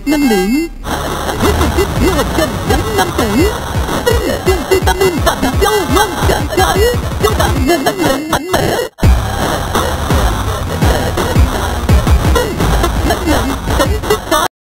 chất năng lượng với công kích nghĩa hành tranh gắn năm tỷ đây là tiên vitamin và hạt dâu ngon cả trái cho bạn nên năng lượng